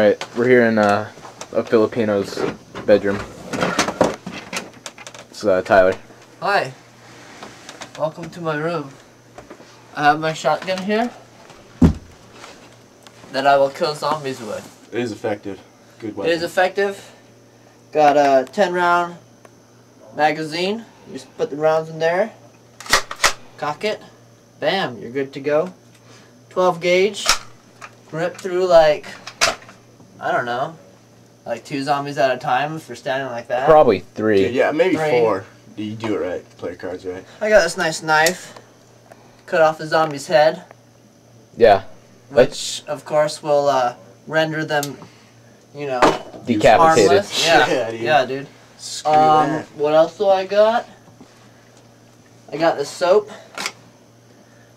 Alright, we're here in uh, a Filipino's bedroom. It's uh, Tyler. Hi. Welcome to my room. I have my shotgun here that I will kill zombies with. It is effective. Good It weapon. is effective. Got a 10 round magazine. You just put the rounds in there. Cock it. Bam, you're good to go. 12 gauge. Rip through like, I don't know, like two zombies at a time if you're standing like that. Probably three. Dude, yeah, maybe Three. four. You do it right. Play cards right. I got this nice knife. Cut off the zombie's head. Yeah, which of course will uh, render them, you know, decapitated. harmless. Yeah, Yeah, dude. yeah, dude. Screw Um, that. what else do I got? I got the soap.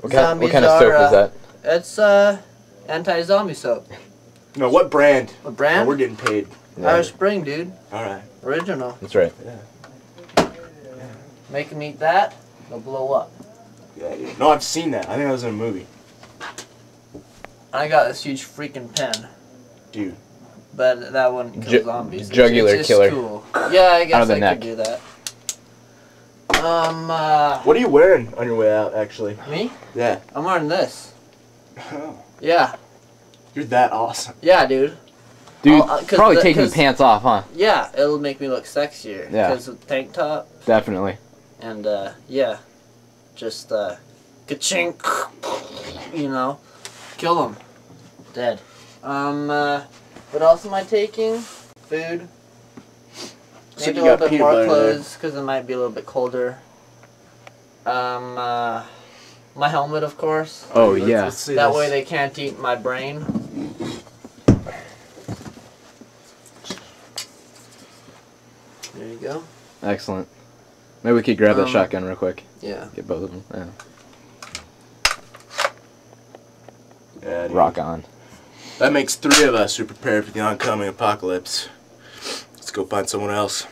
What kind, what kind of are, soap uh, is that? It's uh, anti-zombie soap. No, what brand? What Oh, brand? we're getting paid. Irish Spring, dude. All right. Original. That's right. Make them eat that, they'll blow up. Yeah, dude. No, I've seen that. I think that was in a movie. I got this huge freaking pen, Dude. but that wouldn't kill Ju- zombies. Jugular it's just killer. Cool. Yeah, I guess I neck. could do that. Um, uh, What are you wearing on your way out, actually? me? Yeah. I'm wearing this. Oh, Yeah, you're that awesome. yeah, dude. Dude, uh, 'cause probably the- taking the 'cause- pants off, huh? Yeah, it'll make me look sexier. Yeah. Because of tank top Definitely. and uh, yeah, just uh, ka-chink, you know, kill them, dead. Um, uh, what else am I taking? Food. So Maybe you a little bit more clothes because it might be a little bit colder. Um, uh, my helmet, of course. Oh, Let's- yeah. let's see That this. way they can't eat my brain. There you go. Excellent. Maybe we could grab that Um, shotgun real quick. Yeah. Get both of them. Yeah. Yeah, dude. Rock on. That makes three of us who are prepared for the oncoming apocalypse. Let's go find someone else.